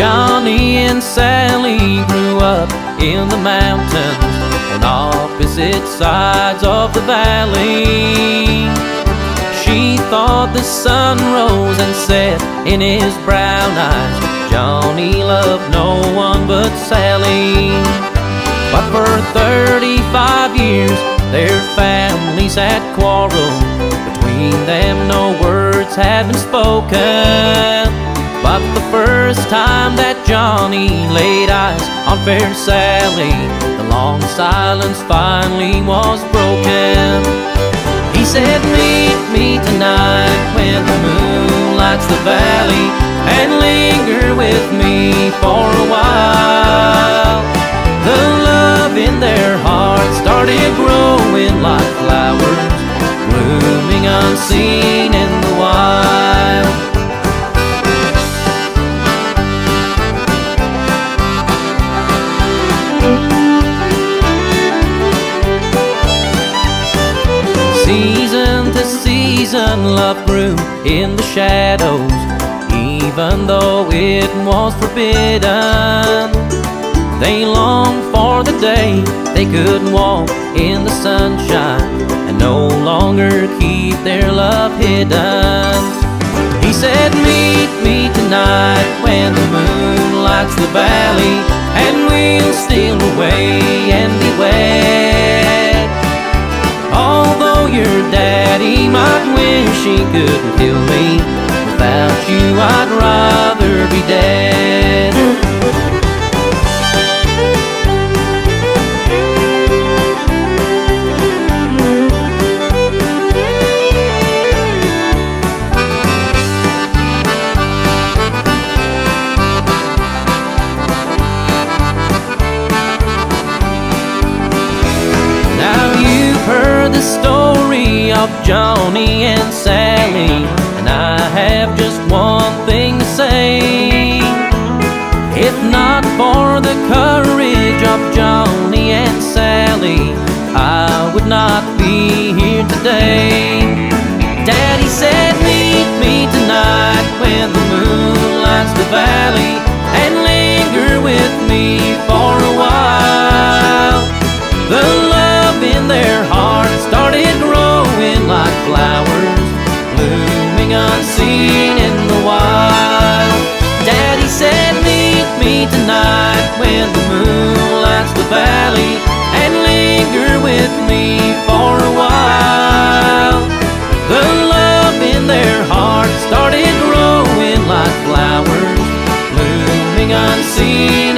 Johnny and Sally grew up in the mountains on opposite sides of the valley. She thought the sun rose and set in his brown eyes. Johnny loved no one but Sally. But for 35 years, their families had quarreled. Between them, no words had been spoken. But the first time that Johnny laid eyes on fair Sally, the long silence finally was broken. He said, Meet me tonight when the moon lights the valley, and linger with me for a while. The love in their hearts started growing like flowers, blooming unseen season, love grew in the shadows, even though it was forbidden. They longed for the day they could walk in the sunshine and no longer keep their love hidden. He said, Meet me tonight when the wish he couldn't kill me, of Johnny and Sally, and I have just one thing to say. If not for the courage of Johnny and Sally, I would not be here today. Daddy said, Meet me tonight when the moon unseen in the wild. Daddy said, Meet me tonight when the moon lights the valley, and linger with me for a while. The love in their hearts started growing like flowers, blooming unseen